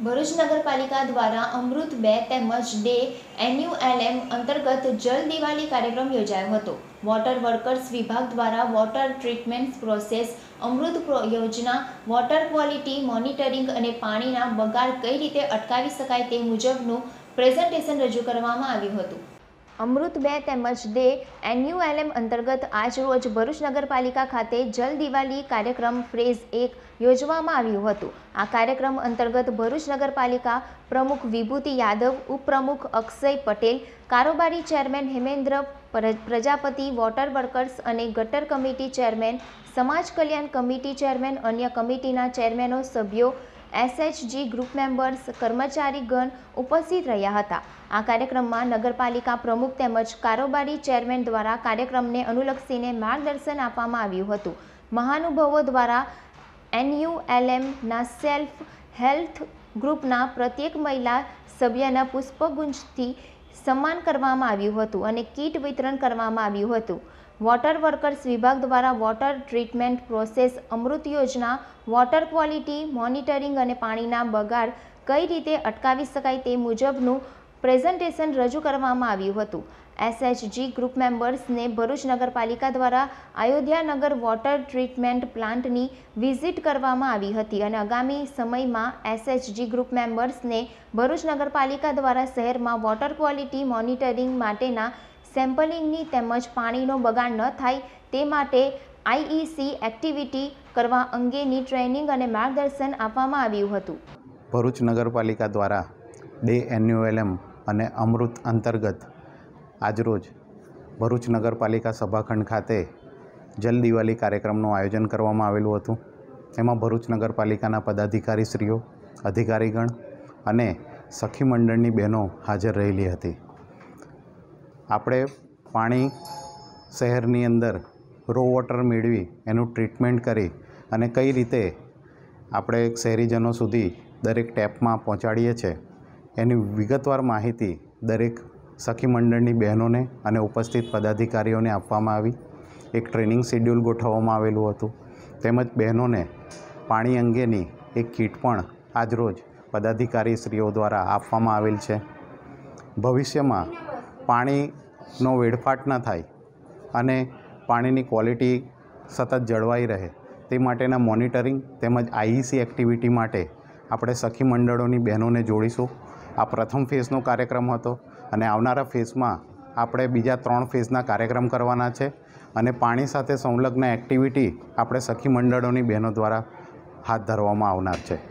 ભરૂચ નગરપાલિકા દ્વારા અમૃત બે તેમજ ડે એનયુએલએમ અંતર્ગત જલ દિવાળી કાર્યક્રમ યોજાયો હતો. વોટર વર્કર્સ વિભાગ દ્વારા વોટર ટ્રીટમેન્ટ પ્રોસેસ, અમૃત યોજના, વોટર ક્વોલિટી મોનિટરિંગ અને પાણીના બગાડ કઈ રીતે અટકાવી શકાય તે મુજબનું પ્રેઝન્ટેશન રજૂ કરવામાં આવ્યું હતું. અમૃત બે તેમજ ડે એનયુએલએમ અંતર્ગત આજરોજ ભરૂચ નગરપાલિકા ખાતે જલ દિવાળી કાર્યક્રમ ફ્રેઝ એક યોજવામાં આવ્યું હતું. આ કાર્યક્રમ અંતર્ગત ભરૂચ નગરપાલિકા પ્રમુખ વિભૂતિ યાદવ, ઉપપ્રમુખ અક્ષય પટેલ, કારોબારી ચેરમેન હેમેન્દ્ર પર- પ્રજાપતિ, વોટર વર્કર્સ અને ગટર કમિટી ચેરમેન, સમાજ કલ્યાણ કમિટી ચેરમેન, અન્ય કમિટીના ચેરમેનો, સભ્યો એસએચજી ગ્રુપ મેમ્બર્સ કર્મચારીગણ ઉપસ્થિત રહ્યા હતા. આ કાર્યક્રમમાં નગરપાલિકા પ્રમુખ તેમજ કારોબારી ચેરમેન દ્વારા કાર્યક્રમને અનુલક્ષીને માર્ગદર્શન આપવામાં આવ્યું હતું. મહાનુભાવો દ્વારા એનયુએલએમના સેલ્ફ હેલ્થ ગ્રુપના પ્રત્યેક મહિલા સભ્યના પુષ્પગુચ્છથી સન્માન કરવામાં આવ્યું હતું અને કીટ વિતરણ કરવામાં આવ્યું હતું. વોટર વર્કર્સ વિભાગ દ્વારા વોટર ટ્રીટમેન્ટ પ્રોસેસ, અમૃત યોજના, વોટર ક્વોલિટી, મોનિટરિંગ અને પાણીના બગાડ કઈ રીતે અટકાવી શકાય તે મુજબનું પ્રેઝન્ટેશન રજૂ કરવામાં આવ્યું હતું. એસએચજી ગ્રુપ મેમ્બર્સને ભરૂચ નગરપાલિકા દ્વારા અયોધ્યાનગર વોટર ટ્રીટમેન્ટ પ્લાન્ટની વિઝિટ કરવામાં આવી હતી અને આગામી સમયમાં એસએચજી ગ્રુપ મેમ્બર્સને ભરૂચ નગરપાલિકા દ્વારા શહેરમાં વોટર ક્વોલિટી મોનિટરિંગ માટેના સેમ્પલિંગની તેમજ પાણીનો બગાડ ન થાય તે માટે આઈઈસી એક્ટિવિટી કરવા અંગેની ટ્રેનિંગ અને માર્ગદર્શન આપવામાં આવ્યું હતું. ભરૂચ નગરપાલિકા દ્વારા ડે એન્યુએલએમ અને અમૃત અંતર્ગત આજરોજ ભરૂચ નગરપાલિકા સભાખંડ ખાતે જલ દિવાળી કાર્યક્રમનું આયોજન કરવામાં આવેલું હતું. એમાં ભરૂચ નગરપાલિકાના પદાધિકારીશ્રીઓ, અધિકારીગણ અને સખી મંડળની બહેનો હાજર રહેલી હતી. આપણે પાણી શહેરની અંદર રો વોટર મેળવી એનું ટ્રીટમેન્ટ કરી અને કઈ રીતે આપણે શહેરીજનો સુધી દરેક ટેપમાં પહોંચાડીએ છીએ એની વિગતવાર માહિતી દરેક સખી મંડળની બહેનોને અને ઉપસ્થિત પદાધિકારીઓને આપવામાં આવી. એક ટ્રેનિંગ શેડ્યુલ ગોઠવવામાં આવેલું હતું. તેમજ બહેનોને પાણી અંગેની એક કીટ પણ આજરોજ પદાધિકારીશ્રીઓ દ્વારા આપવામાં આવેલ છે. ભવિષ્યમાં પાણીનો વેડફાટ ન થાય અને પાણીની ક્વોલિટી સતત જળવાઈ રહે તે માટેના મોનિટરિંગ તેમજ આઈઈસી એક્ટિવિટી માટે આપણે સખી મંડળોની બહેનોને જોડીશું. આ પ્રથમ ફેઝનો કાર્યક્રમ હતો અને આવનારા ફેઝમાં આપણે બીજા ત્રણ ફેઝના કાર્યક્રમ કરવાના છે અને પાણી સાથે સંલગ્ન એક્ટિવિટી આપણે સખી મંડળોની બહેનો દ્વારા હાથ ધરવામાં આવનાર છે.